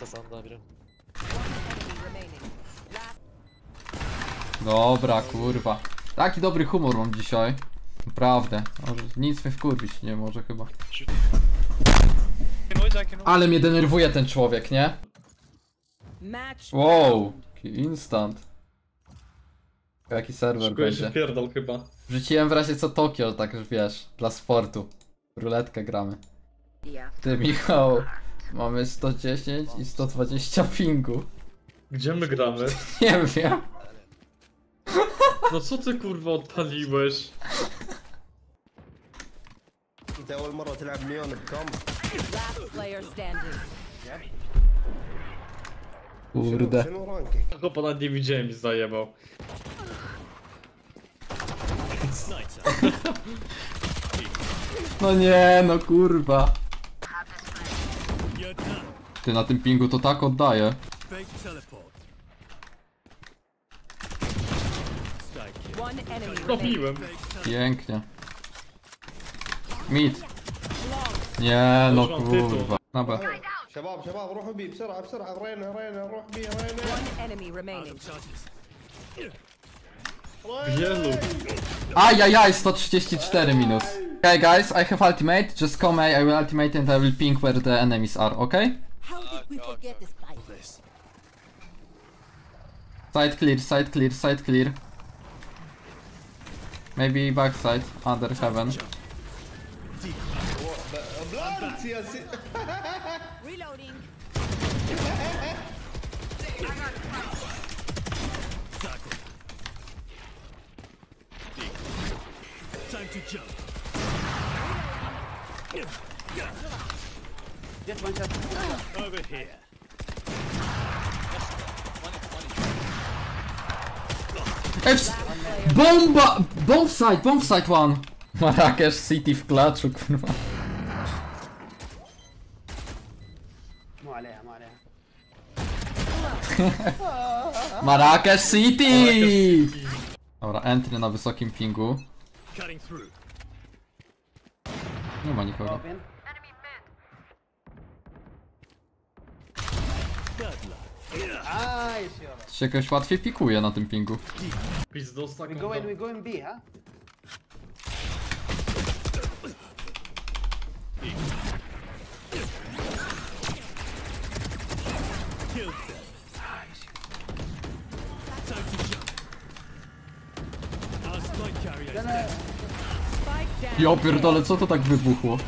Są, dobra. Dobra, kurwa. Taki dobry humor mam dzisiaj. Naprawdę. Może nic mnie wkurwić nie może chyba. Ale mnie denerwuje ten człowiek, nie? Wow, instant. Jaki serwer Szykuję się będzie. pierdol chyba. Wrzuciłem w razie co Tokio, tak już wiesz, dla sportu. Ruletkę gramy. Ty Michał, mamy 110 i 120 pingu. Gdzie my gramy? Nie wiem. No co ty kurwa odpaliłeś? انت اول مره تلعب نيون بكم Last player standing. Kurde. شنو رانكك Chłopa nawet nie widziałem i zajebał. No nie, no kurwa. Ty na tym pingu to tak oddaje. One enemy remaining. Robiłem. Pięknie. Mid. Nie, no kurwa. Dobra. شباب شباب روحوا بي بسرعه بسرعه رينا رينا روح بي رينا One enemy remaining. Wielu. Ajajaj, 134 minus. Okay guys, I have ultimate. Just come A, I will ultimate and I will ping where the enemies are, okay? We forget this fight. Side clear, side clear, side clear. Maybe backside, under heaven. Reloading. Time to jump. Just one shot. Over here. It's bomba! Bomb side, bomb side one! Marrakesh City w klaczu, kurwa. Marrakesh City! Dobra, entry na wysokim pingu. Nie ma nikogo. A, się jakoś łatwiej pikuje na tym pingu. Pizdosta We go in, we go in B, huh? Ja pierdolę, co to tak wybuchło?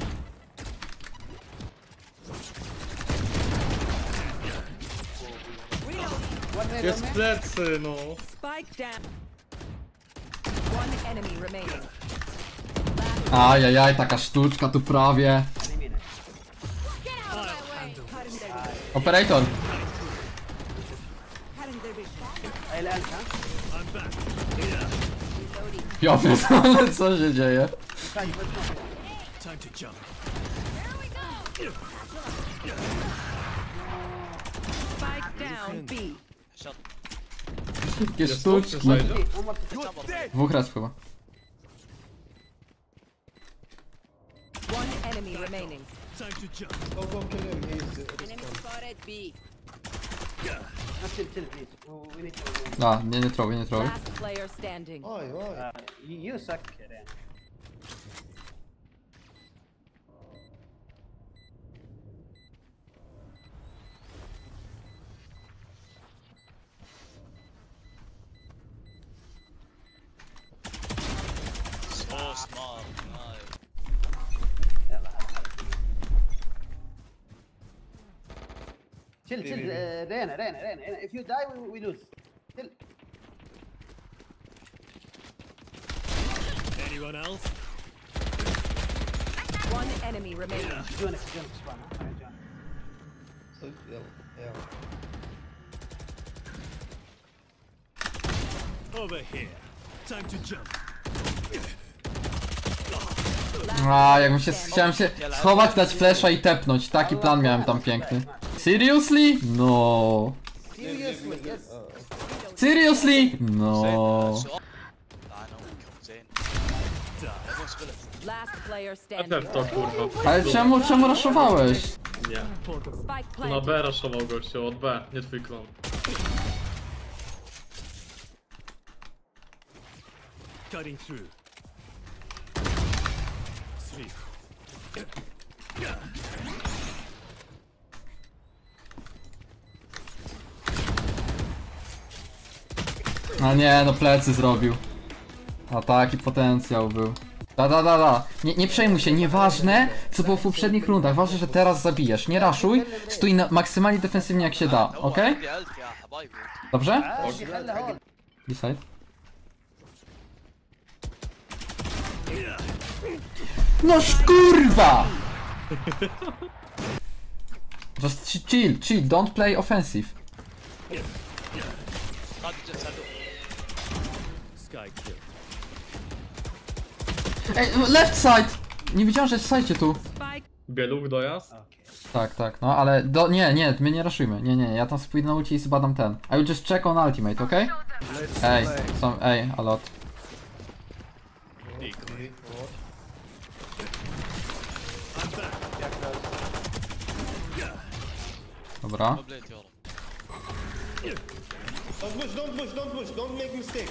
Jest plecy, no. Spike down. Ajajaj, taka sztuczka tu prawie. Operator. Piotr, ale co się dzieje? Spike down B. Шутки, штучки. Двух раз было. One enemy remaining. Time to jump. Oh, bomb can Enemy spotted B. Да, не, не трогай, не трогай. Last player standing. Ой, ой. You suck, Karen. Chill, chill, Reina, eh, Reina, Reina, If you die, we, lose. Chill. Anyone else? One enemy remaining. Over here. Time to jump. A, jakbym się, chciałem się schować, dać flesza i tepnąć. Taki plan miałem tam piękny. Seriously? No. seriously yes Seriously? No. Standing. to kurwa. Ale czemu, czemu raszowałeś? Nie. Tu na. B raszował gościu, od B, nie twój klon. Cutting through. A nie, no plecy zrobił. A taki potencjał był. Da, da, da, da. Nie, nie przejmuj się, nieważne co było w poprzednich rundach. Ważne, że teraz zabijesz? Nie raszuj, stój na, maksymalnie defensywnie jak się da, ok? Dobrze? Decide. No kurwa! Just chill, chill, don't play offensive guy killed. Ej, left side! Nie widziałem, że jest w stajcie tu. Bieluch dojazd? Tak, tak, no ale do, nie, nie, my nie raszujmy, nie, nie, ja tam spójdę na ulcie i zbadam ten. I will just check on ultimate, ok? Ej, są, ej, a lot. Dobra. Don't push, don't push, don't push, don't make mistake.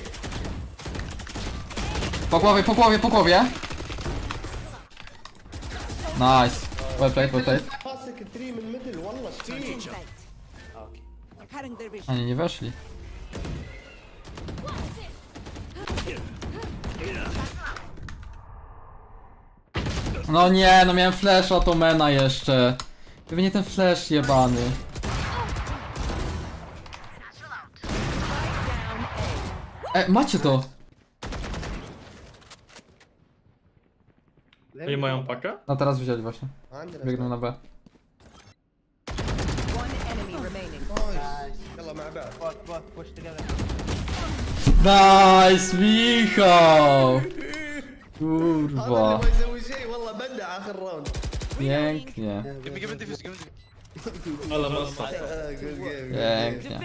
Po głowie, po głowie, po głowie. Nice. Well played, well played. Oni nie weszli. No nie, no miałem flash Otomena jeszcze. Pewnie ten flash jebany. E, macie to! Oni mają pakę? No teraz wzięli właśnie. Biegną na B. Nice, Michał! Kurwa. Pięknie. Ale mocno. Pięknie.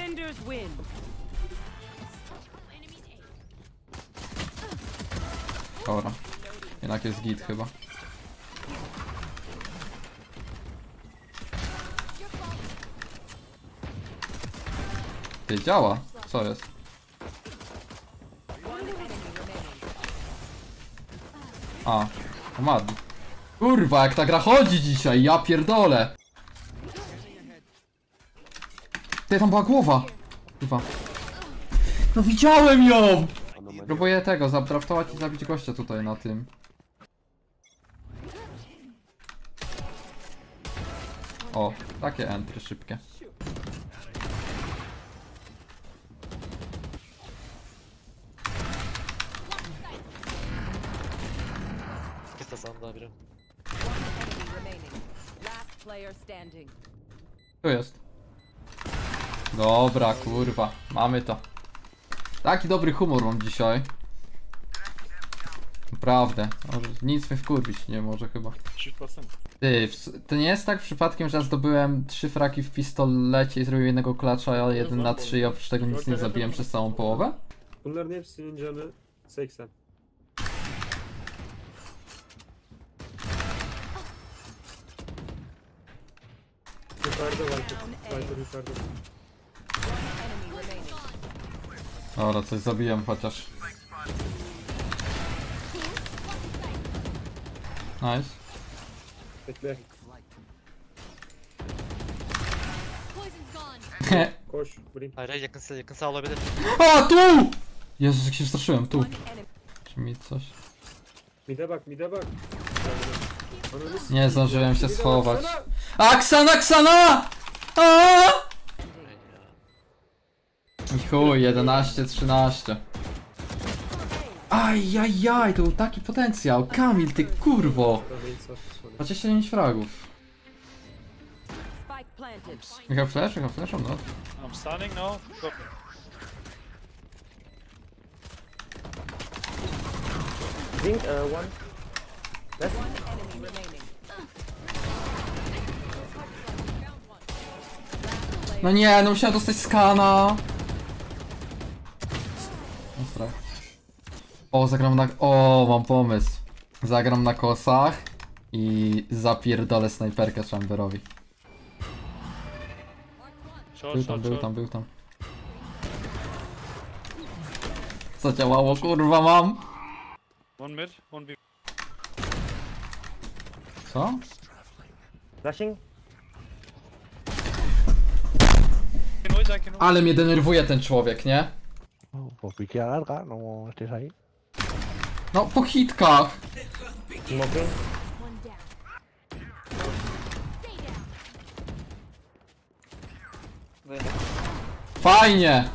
Dobra. Jednak jest git chyba. Ty działa. Co jest? A, Omadi. Kurwa, jak ta gra chodzi dzisiaj, ja pierdolę. Ty, tam była głowa. Kurwa. No widziałem ją! Próbuję tego, zadraftować i zabić gościa tutaj na tym. O, takie entry szybkie. Enemy remaining. Last player standing. Tu jest. Dobra, kurwa, mamy to. Taki dobry humor mam dzisiaj. Naprawdę, może nic mnie wkurwić nie może chyba. Ty, to nie jest tak przypadkiem, że ja zdobyłem trzy fraki w pistolecie i zrobiłem jednego klacza, a jeden na trzy i oprócz tego nic nie zabiłem przez całą połowę? Bunların hepsinin canı 80. Yukarıda. Enemy remaining. Dobra, coś zabiłem chociaż. Nice. Bekle. Koş. Vurayım. Hayır hayır yakın, yakın sağ olabilir. A, tu! Jezus, jak się przestraszyłem, tu. Czy mi coś? Mide bak mide bak. Nie zdążyłem się Mide schować. Baksana. Aksana, Ksana! A! I chuj, 11, 13. Ajajaj, to był taki potencjał. Kamil, ty kurwo. Bana insan sonra. 29 fragów. You have flash? You have flash or not? I'm stunning now. Go. One enemy remaining. No nie, no musiałem dostać skana. Strach. O, zagram na... O, mam pomysł. Zagram na kosach i zapierdolę snajperkę Chamberowi. Był tam, był tam, był tam. Zadziałało, kurwa mam. One mid, one B. Co? Flashing. Ale mnie denerwuje ten człowiek, nie? No ahí. No, po hitkach. Smoking. Fajnie!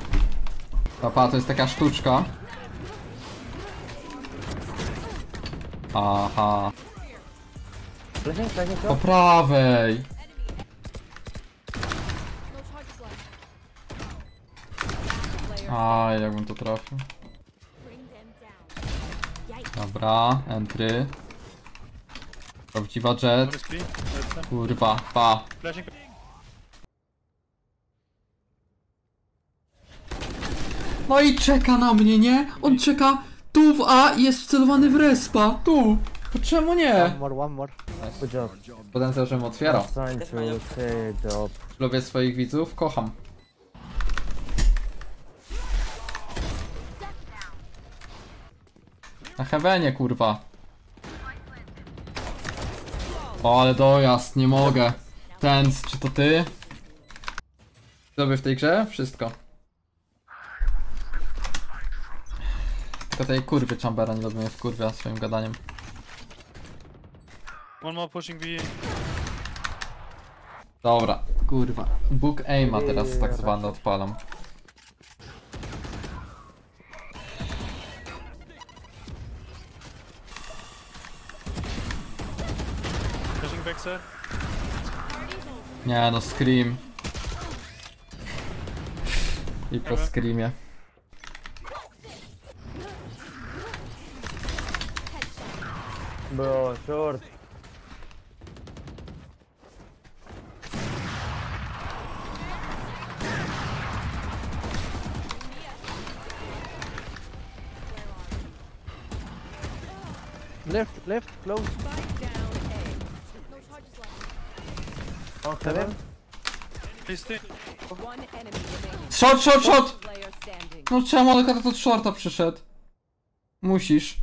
Papa, to jest taka sztuczka. Aha. Po prawej. Aj, jakbym to trafił. Dobra, entry. Prawdziwa jet. Kurwa, pa. No i czeka na mnie, nie? On czeka tu w A i jest wcelowany w respa. Tu. To czemu nie? One more, one more. Good job. Potencjał, żebym otwierał. Trying to say job. Lubię swoich widzów, kocham. Na heavenie, kurwa. O, ale dojazd, nie mogę. Ten, czy to ty? Zrobię w tej grze? Wszystko. Tylko tej kurwy Chambera nie lubię mnie wkurwia swoim gadaniem. One more pushing B. Dobra, kurwa. Book aima teraz tak zwany odpalam. Flashing backside. Nie no, Scream. I po Screamie. Bro, short. Left, left, close. Enemy remaining. Shot, shot, shot! No czemu ale to od shorta przyszedł? Musisz.